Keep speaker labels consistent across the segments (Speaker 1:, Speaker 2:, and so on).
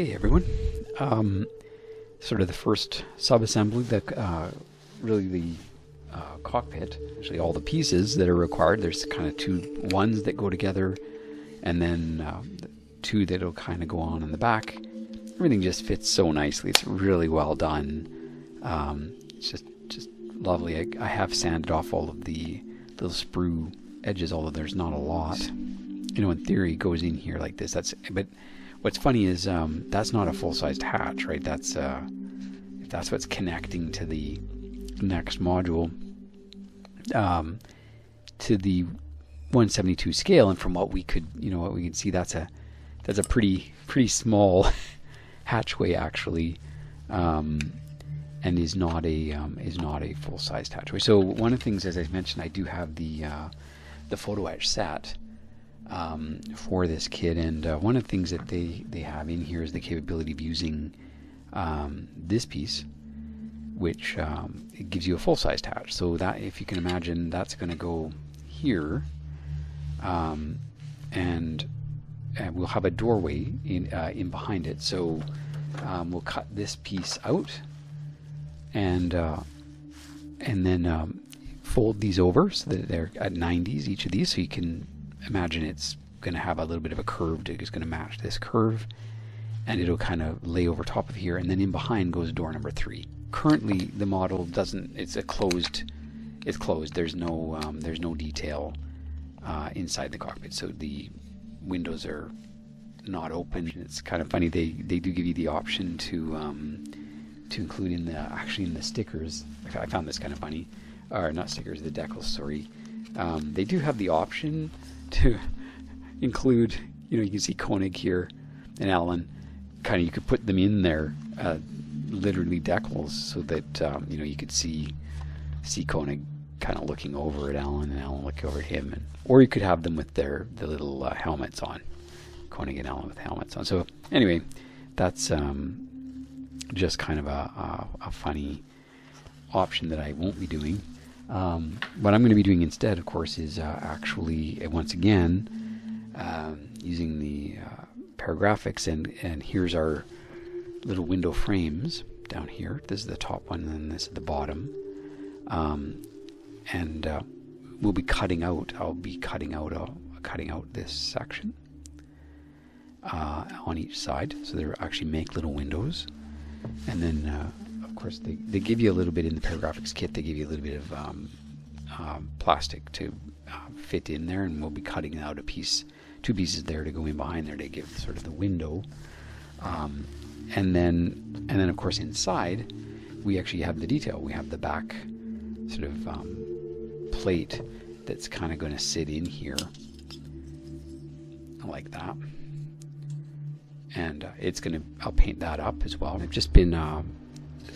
Speaker 1: Hey everyone. Um, sort of the first sub-assembly, the uh, really the uh, cockpit, actually all the pieces that are required. There's kind of two ones that go together, and then um, two that'll kind of go on in the back. Everything just fits so nicely. It's really well done. Um, it's just just lovely. I, I have sanded off all of the little sprue edges, although there's not a lot. You know, in theory, goes in here like this. That's but What's funny is um, that's not a full-sized hatch, right? That's uh, that's what's connecting to the next module um, to the 172 scale, and from what we could, you know, what we can see, that's a that's a pretty pretty small hatchway actually, um, and is not a um, is not a full-sized hatchway. So one of the things, as I mentioned, I do have the uh, the photo etch set um, for this kit. And uh, one of the things that they, they have in here is the capability of using um, this piece, which um, it gives you a full-sized hatch. So that, if you can imagine, that's going to go here, um, and, and we'll have a doorway in uh, in behind it. So um, we'll cut this piece out, and uh, and then um, fold these over so that they're at 90s each of these, so you can imagine it's going to have a little bit of a curve. It's going to match this curve, and it'll kind of lay over top of here, and then in behind goes door number three. Currently, the model doesn't. It's a closed. It's closed. There's no. Um, there's no detail uh, inside the cockpit, so the windows are not open. It's kind of funny. They they do give you the option to um, to include in the actually in the stickers. I found this kind of funny, or not stickers, the decals. Sorry, um, they do have the option to include, you know, you can see Koenig here and Alan. Kind of, you could put them in there, uh, literally decals, so that um, you know you could see see Koenig kind of looking over at Alan and Alan looking over at him, and or you could have them with their the little uh, helmets on, Koenig and Alan with helmets on. So anyway, that's um, just kind of a, a, a funny option that I won't be doing. Um, what I'm going to be doing instead, of course, is uh, actually, uh, once again, um, using the uh, Paragrafix, and, and here's our little window frames down here. This is the top one, and then this is the bottom. Um, and uh, we'll be cutting out, I'll be cutting out, uh, cutting out this section uh, on each side, so they actually make little windows. And then course, they, they give you a little bit in the Paragrafix kit. They give you a little bit of um, um, plastic to uh, fit in there, and we'll be cutting out a piece, two pieces there to go in behind there to give sort of the window. Um, and then, and then of course, inside, we actually have the detail. We have the back sort of um, plate that's kind of going to sit in here like that and uh, it's going to I'll paint that up as well. I've just been um,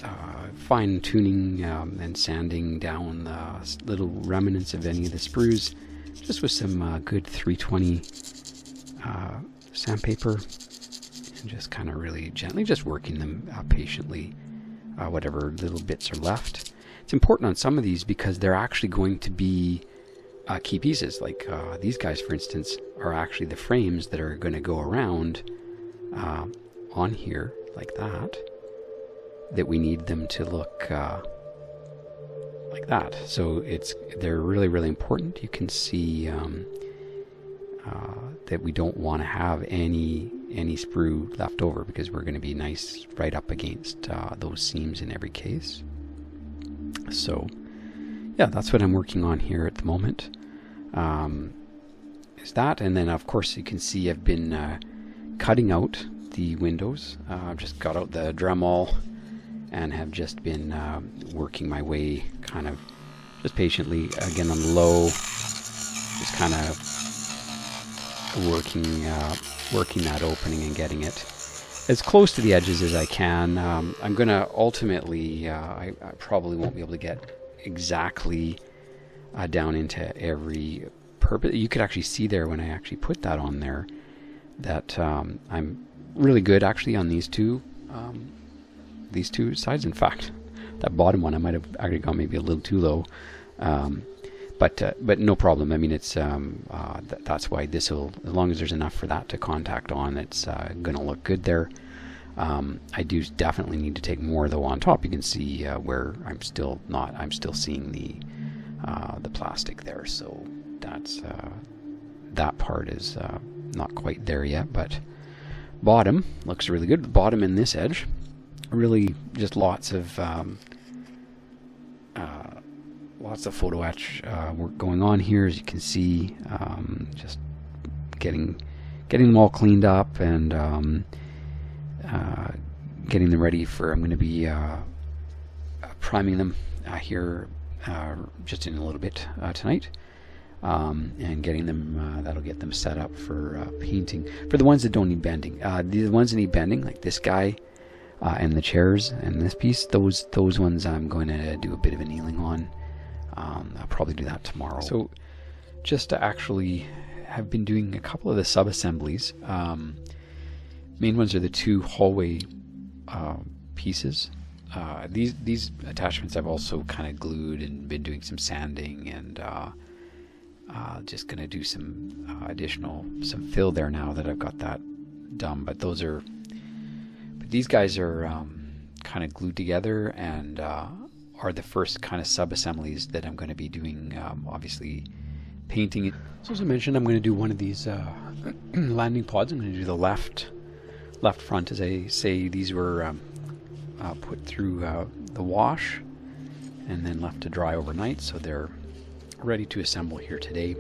Speaker 1: uh, fine tuning um, and sanding down the little remnants of any of the sprues, just with some uh, good 320 uh, sandpaper, and just kind of really gently, just working them uh, patiently, uh, whatever little bits are left. It's important on some of these because they're actually going to be uh, key pieces. Like these guys, for instance, are actually the frames that are going to go around on here like that that we need them to look uh, like that. So it's they're really really important. You can see um, uh, that we don't want to have any any sprue left over because we're going to be nice right up against uh, those seams in every case. So yeah, that's what I'm working on here at the moment. Um, is that, and then of course you can see I've been uh, cutting out the windows. Uh, I've just got out the Dremel and have just been uh, working my way kind of just patiently again on low just kind of working uh, working that opening and getting it as close to the edges as I can. Um, I'm gonna ultimately uh, I, I, probably won't be able to get exactly uh, down into every purpose. You could actually see there when I actually put that on there that um, I'm really good actually on these two um, these two sides. In fact, that bottom one I might have actually gone maybe a little too low. Um, but uh, but no problem. I mean, it's um, uh, th- that's why this will, as long as there's enough for that to contact on, it's uh, going to look good there. Um, I do definitely need to take more though on top. You can see uh, where I'm still not. I'm still seeing the uh, the plastic there. So that's uh, that part is not quite there yet. But bottom looks really good. The bottom in this edge, really just lots of um, uh, lots of photo etch uh, work going on here. As you can see, um, just getting getting them all cleaned up and um, uh, getting them ready for. I'm going to be uh, uh, priming them uh, here just in a little bit tonight. Um, and getting them, uh, that'll get them set up for uh, painting. For the ones that don't need bending, uh, the ones that need bending, like this guy and the chairs and this piece, those those ones I'm going to do a bit of annealing on. Um, I'll probably do that tomorrow. So, just to actually have been doing a couple of the sub assemblies. Um, main ones are the two hallway uh, pieces. Uh, these these attachments I've also kind of glued and been doing some sanding and uh, uh just going to do some uh, additional some fill there now that I've got that done. But those are these guys are um, kind of glued together and uh, are the first kind of sub assemblies that I'm going to be doing. Um, obviously, painting. So as I mentioned, I'm going to do one of these landing pods. I'm going to do the left left front, as I say, these were um, uh, put through uh, the wash and then left to dry overnight, so they're ready to assemble here today.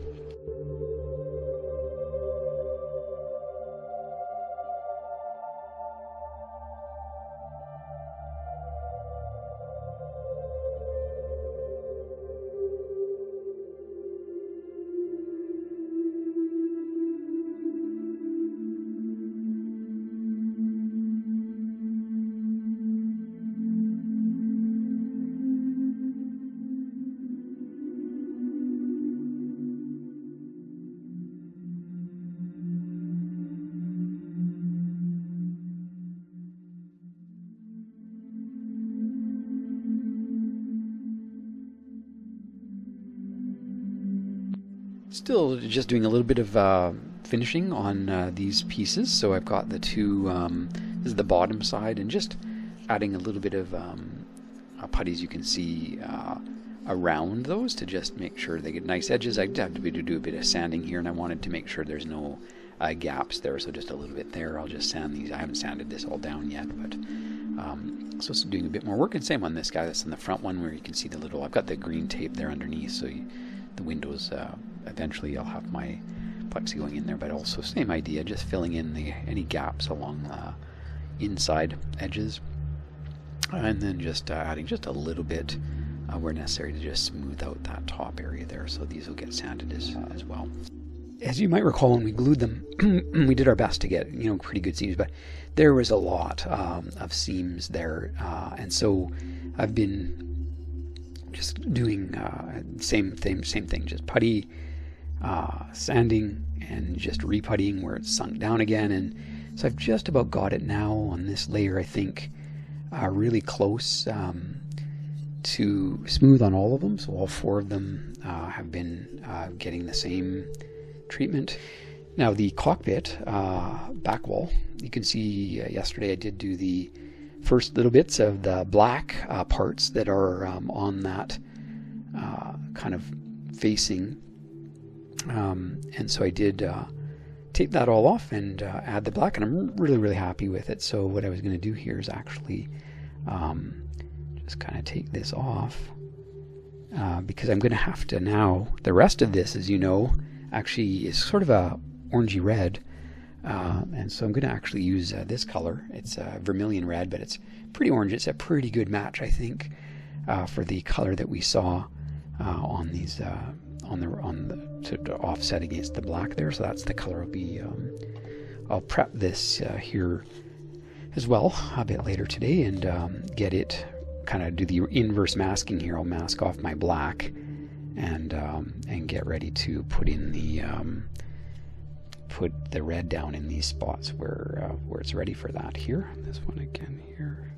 Speaker 1: Still just doing a little bit of uh, finishing on uh, these pieces. So I've got the two, um, this is the bottom side, and just adding a little bit of um, uh, putties you can see uh, around those to just make sure they get nice edges. I did have to do a bit of sanding here, and I wanted to make sure there's no uh, gaps there, so just a little bit there. I'll just sand these. I haven't sanded this all down yet, but um, so doing a bit more work. And same on this guy. That's in the front one where you can see the little. I've got the green tape there underneath, so you, the windows uh, eventually I'll have my plexi going in there, but also same idea, just filling in the any gaps along the inside edges, and then just uh, adding just a little bit uh, where necessary to just smooth out that top area there. So these will get sanded as, as well. As you might recall, when we glued them, we did our best to get you know pretty good seams, but there was a lot um, of seams there, uh, and so I've been just doing uh, same thing, same thing, just putty uh, sanding and just reputtying where it's sunk down again. And so I've just about got it now on this layer, I think, uh, really close um, to smooth on all of them. So all four of them uh, have been uh, getting the same treatment. Now the cockpit uh, back wall, you can see yesterday I did do the first little bits of the black parts that are um, on that kind of facing um, and so I did uh, tape that all off and uh, add the black, and I'm really, really happy with it. So what I was going to do here is actually um, just kind of take this off uh, because I'm going to have to now, the rest of this, as you know, actually is sort of a orangey red. Uh, and so I'm going to actually use uh, this color. It's a vermilion red, but it's pretty orange. It's a pretty good match, I think, uh, for the color that we saw on these on the on the to, offset against the black there. So that's the color I'll be. Um, I'll prep this uh, here as well a bit later today and um, get it kind of do the inverse masking here. I'll mask off my black and um, and get ready to put in the um, put the red down in these spots where uh, where it's ready for that here. This one again here.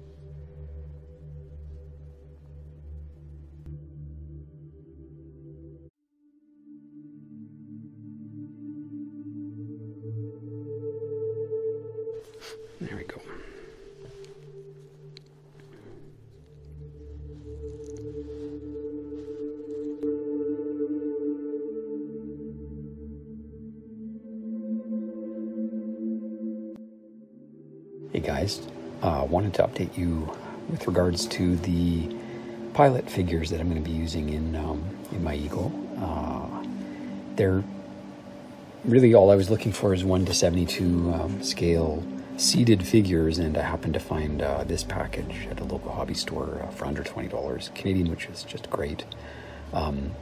Speaker 1: Guys, uh, wanted to update you with regards to the pilot figures that I'm going to be using in um, in my Eagle. Uh, they're really all I was looking for is one to seventy two um, scale seated figures, and I happened to find uh, this package at a local hobby store uh, for under twenty dollars Canadian, which is just great. Um,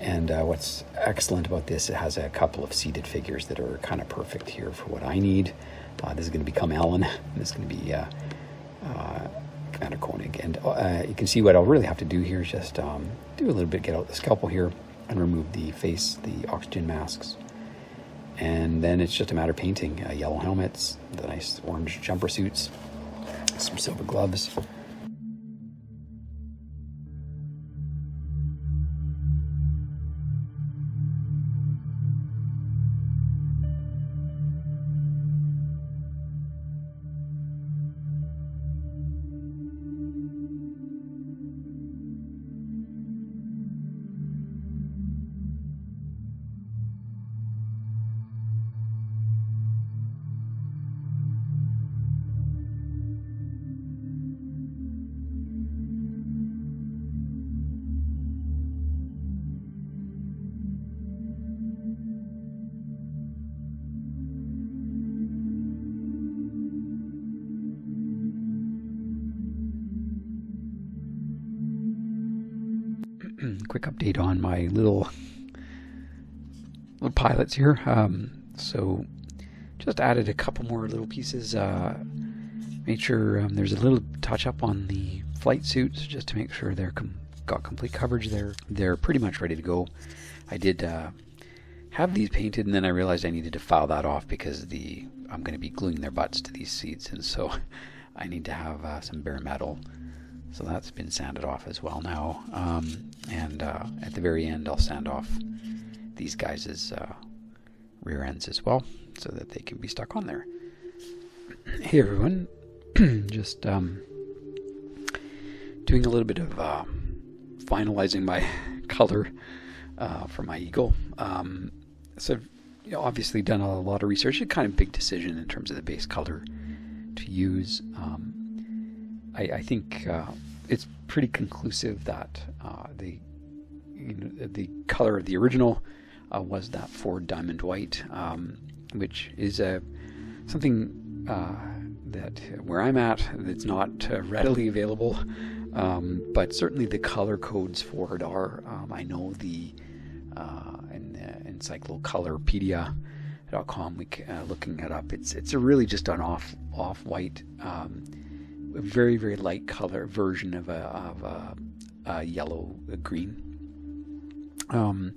Speaker 1: and uh, what's excellent about this, it has a couple of seated figures that are kind of perfect here for what I need. Uh, this is going to become Alan. This is going to be uh, uh, Commander Koenig. And uh, you can see what I'll really have to do here is just um, do a little bit, get out the scalpel here and remove the face, the oxygen masks. And then it's just a matter of painting uh, yellow helmets, the nice orange jumper suits, some silver gloves. Quick update on my little little pilots here. Um, so just added a couple more little pieces. Uh, made sure um, there's a little touch up on the flight suits just to make sure they're com- got complete coverage. They're they're pretty much ready to go. I did uh, have these painted, and then I realized I needed to file that off because the I'm going to be gluing their butts to these seats, and so I need to have uh, some bare metal so that's been sanded off as well now. Um, and uh, at the very end, I'll sand off these guys' uh, rear ends as well so that they can be stuck on there. Hey everyone, just um, doing a little bit of uh, finalizing my color uh, for my eagle. Um, so I've you know, obviously done a lot of research. A kind of big decision in terms of the base color to use. Um, I, I think uh, it's pretty conclusive that uh, the you know, the color of the original uh, was that Ford Diamond White, um, which is a something uh, that where I'm at that's not uh, readily available. Um, but certainly the color codes for it are. Um, I know the uh, in, encyclocolorpedia.com. We uh, looking it up. It's it's a really just an off off white um, very very light color version of a of a, a yellow a green. Um,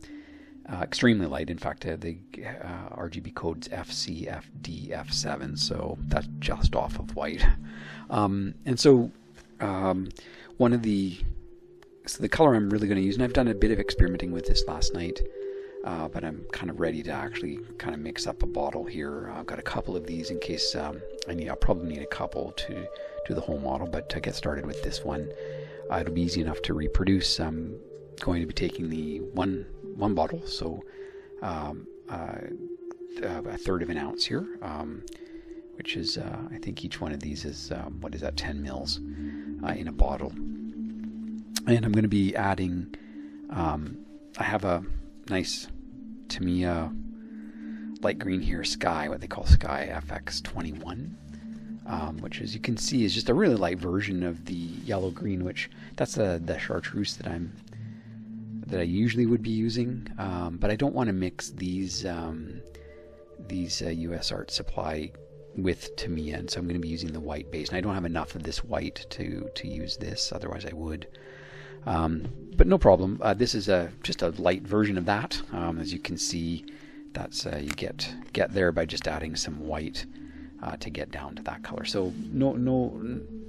Speaker 1: uh, extremely light. In fact, uh, the uh, RGB code's FCFDF7, so that's just off of white. Um, and so, um, one of the so the color I'm really going to use, and I've done a bit of experimenting with this last night, uh, but I'm kind of ready to actually kind of mix up a bottle here. I've got a couple of these in case um, I need. I'll probably need a couple to do the whole model, but to get started with this one, uh, it'll be easy enough to reproduce. I'm going to be taking the one one bottle, so um, uh, a third of an ounce here, um, which is uh, I think each one of these is um, what is that 10 mils uh, in a bottle, and I'm going to be adding. Um, I have a nice Tamiya light green here sky, what they call Sky FX21 um, which as you can see is just a really light version of the yellow green, which that's the, the chartreuse that I'm that I usually would be using, um, but I don't want to mix these um, these uh, U.S. Art Supply with Tamiya, and so I'm going to be using the white base. And I don't have enough of this white to to use this, otherwise I would. Um, but no problem. Uh, this is a just a light version of that. Um, as you can see, that's uh, you get get there by just adding some white uh, to get down to that color. So no no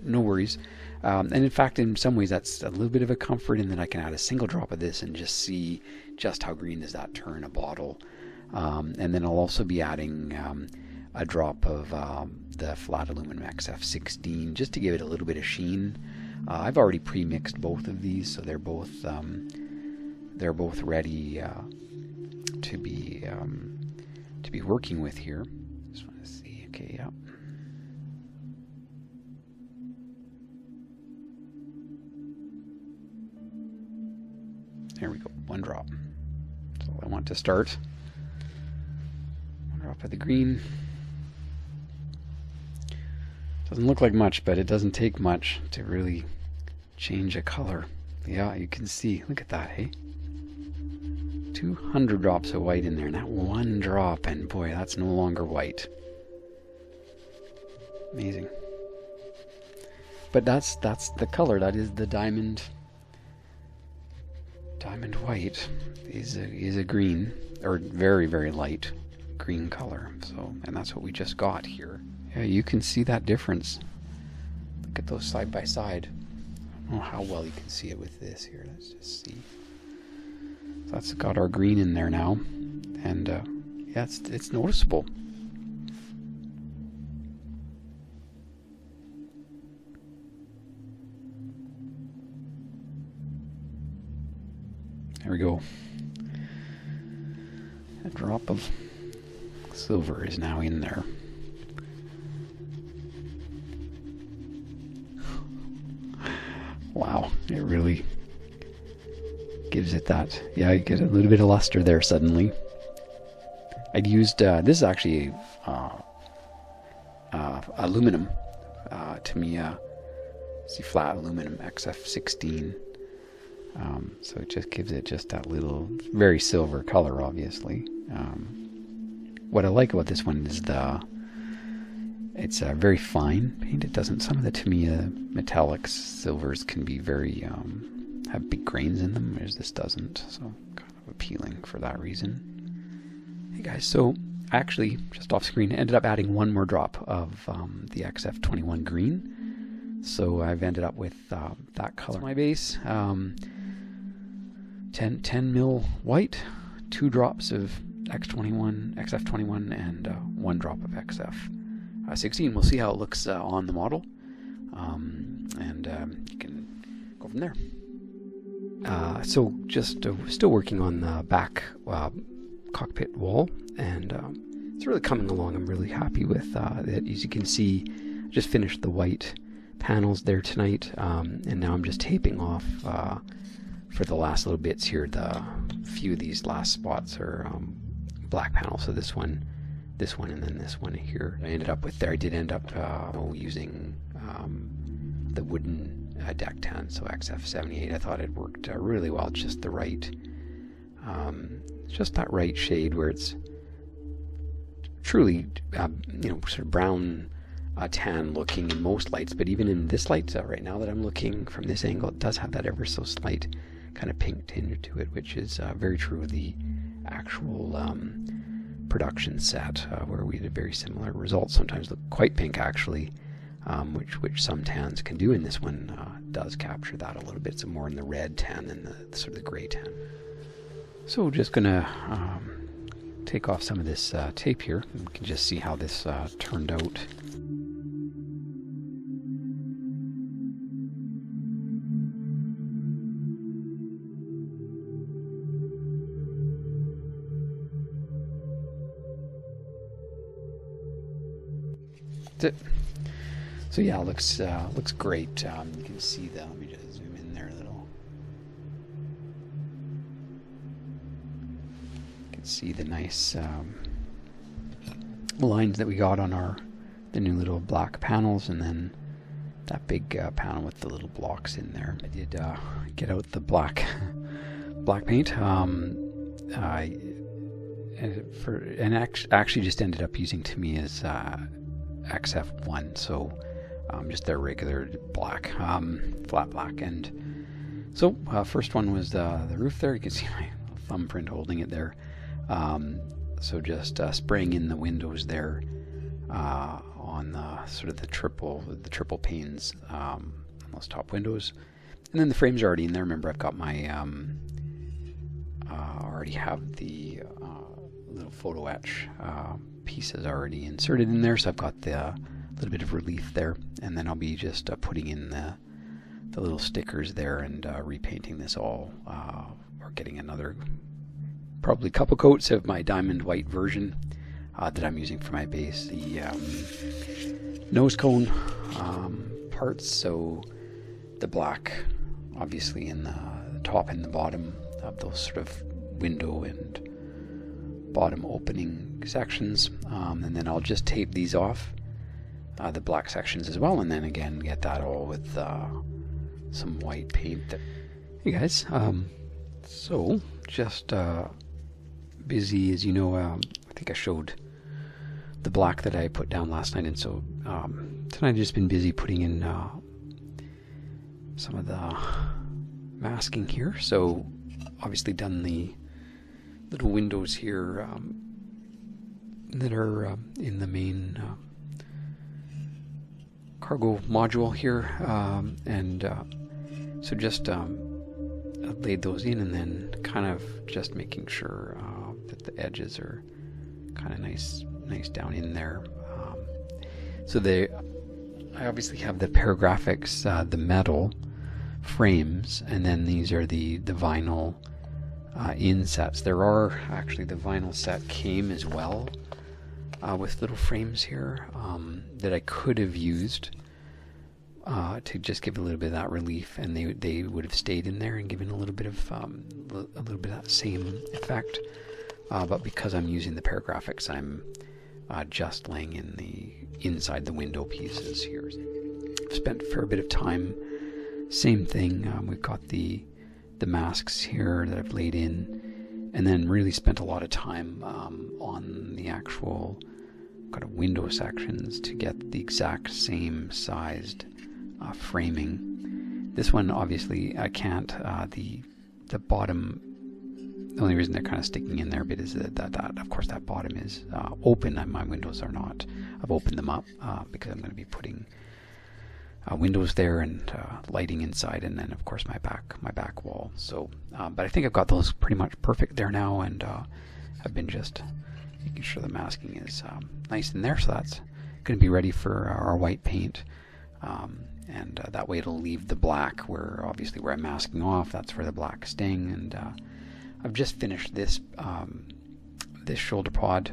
Speaker 1: no worries. Um, and in fact, in some ways, that's a little bit of a comfort And then I can add a single drop of this and just see just how green does that turn a bottle. Um, and then I'll also be adding um, a drop of um, the flat aluminum XF16 just to give it a little bit of sheen. Uh, I've already pre-mixed both of these, so they're both um, they're both ready uh, to be um, to be working with here. Okay, yeah. There we go, one drop. That's all I want to start. One drop of the green. Doesn't look like much, but it doesn't take much to really change a color. Yeah, you can see. Look at that, hey? 200 drops of white in there. That one drop, and boy, that's no longer white. Amazing. But that's that's the color. That is the diamond. Diamond white is a, is a green, or very very light green color. So, and that's what we just got here. Yeah, you can see that difference. Look at those side by side. I don't know how well you can see it with this here. Let's just see. So that's got our green in there now, and uh, yeah, it's it's noticeable. There we go. A drop of silver is now in there. Wow, it really gives it that. Yeah, you get a little bit of luster there suddenly. I'd used, uh, this is actually uh, uh, aluminum, uh, Tamiya, see flat aluminum XF16. Um, so it just gives it just that little, very silver color, obviously. Um, what I like about this one is the, it's a very fine paint. It doesn't, some of the Tamiya metallics, silvers can be very, um, have big grains in them, whereas this doesn't. So kind of appealing for that reason. Hey guys, so actually, just off screen, ended up adding one more drop of um, the XF21 green. So I've ended up with uh, that color. My base. Um, 10, 10 mil white, two drops of X21, XF21, and uh, one drop of XF16. Uh, we'll see how it looks uh, on the model, um, and um, you can go from there. Uh, so just uh, still working on the back uh, cockpit wall, and um, it's really coming along. I'm really happy with it. As you can see, I just finished the white panels there tonight, um, and now I'm just taping off for the last little bits here, the few of these last spots are um, black panel. So this one, this one, and then this one here. I ended up with there. I did end up uh, using um, the wooden uh, deck tan, so XF78. I thought it worked uh, really well. Just the right, um, just that right shade where it's truly, uh, you know, sort of brown uh, tan looking in most lights, but even in this light uh, right now that I'm looking from this angle, it does have that ever so slight kind of pink tinge to it, which is uh, very true of the actual um, production set, uh, where we had a very similar results. Sometimes look quite pink, actually, um, which which some tans can do. And this one uh, does capture that a little bit. It's more in the red tan than the, the sort of the gray tan. So just gonna um, take off some of this uh, tape here. We can just see how this uh, turned out. It. So yeah, looks uh, looks great. Um, you can see that. Let me just zoom in there a little. You can see the nice um, lines that we got on our the new little black panels, and then that big uh, panel with the little blocks in there. I did uh, get out the black black paint. Um, I for and actually just ended up using Tamiya's uh, XF1, so um, just their regular black, um, flat black. And so, uh, first one was uh, the roof there. You can see my thumbprint holding it there. Um, so just uh, spraying in the windows there uh, on the sort of the triple the triple panes um, on those top windows, and then the frames are already in there. Remember, I've got my um, uh, already have the uh, little photo etch pieces already inserted in there, so I've got the uh, little bit of relief there, and then I'll be just uh, putting in the the little stickers there and uh, repainting this all, uh, or getting another probably couple coats of my diamond white version uh, that I'm using for my base. The um, nose cone um, parts, so the black obviously in the top and the bottom, of those sort of window and bottom opening sections. Um, and then I'll just tape these off, uh, the black sections as well, and then again get that all with uh, some white paint. That... Hey guys, um, so just uh, busy as you know. Um, I think I showed the black that I put down last night, and so um, tonight I've just been busy putting in uh, some of the masking here. So obviously done the little windows here um, that are uh, in the main uh, cargo module here, um, and uh, so just um, laid those in, and then kind of just making sure uh, that the edges are kind of nice, nice down in there. Um, so they, I obviously have the Paragrafix, uh, the metal frames, and then these are the the vinyl uh, insets. There are actually the vinyl set came as well uh, with little frames here um, that I could have used uh, to just give a little bit of that relief, and they they would have stayed in there and given a little bit of um, a little bit of that same effect. Uh, but because I'm using the Paragrafix, I'm uh, just laying in the inside the window pieces here. I've spent a fair bit of time. Same thing. Um, we've got the the masks here that I've laid in, and then really spent a lot of time um, on the actual kind of window sections to get the exact same sized uh, framing. This one, obviously, I can't. Uh, the the bottom. The only reason they're kind of sticking in there a bit is that, that, that of course, that bottom is uh, open, and my windows are not. I've opened them up uh, because I'm going to be putting uh, windows there and uh, lighting inside, and then of course my back my back wall. So, uh, but I think I've got those pretty much perfect there now, and uh, I've been just making sure the masking is um, nice in there. So that's going to be ready for our white paint, um, and uh, that way it'll leave the black where obviously where I'm masking off. That's where the black is staying, and uh, I've just finished this um, this shoulder pod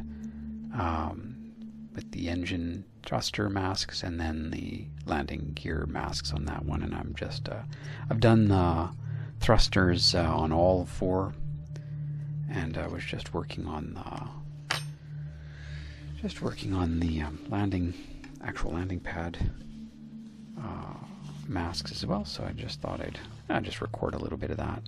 Speaker 1: um, with the engine thruster masks and then the landing gear masks on that one. And I'm just uh, I've done the thrusters uh, on all four. And I was just working on the just working on the um, landing actual landing pad uh, masks as well. So I just thought I'd, I'd just record a little bit of that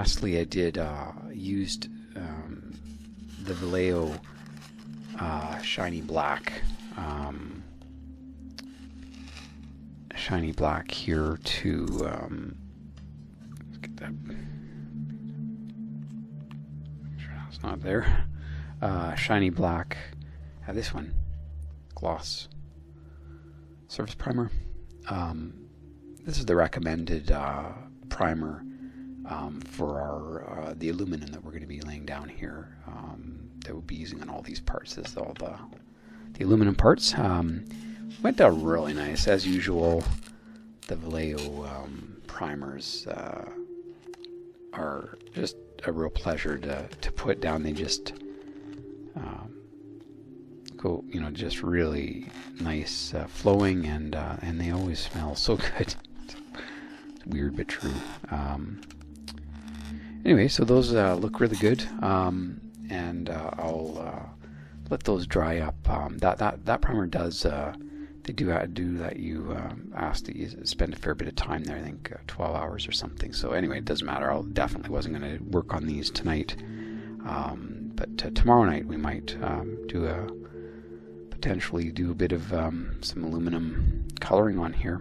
Speaker 1: lastly, I did uh, used um, the Vallejo uh, shiny black, um, shiny black here to um, get that. Sure, it's not there. Uh, shiny black. Have this one, gloss surface primer. Um, this is the recommended uh, primer um, for our uh, the aluminum that we're going to be laying down here um, that we'll be using on all these parts. This is all the the aluminum parts. Um, went out really nice as usual. The Vallejo um, primers uh, are just a real pleasure to to put down. They just um, go, you know, just really nice uh, flowing, and uh, and they always smell so good. it's weird but true. Um, anyway, so those uh, look really good, um, and uh, I'll uh, let those dry up. Um, that that that primer does. Uh, they do do that. You um, asked that you spend a fair bit of time there. I think uh, 12 hours or something. So anyway, it doesn't matter. I definitely wasn't going to work on these tonight. Um, but uh, tomorrow night we might um, do a potentially do a bit of um, some aluminum coloring on here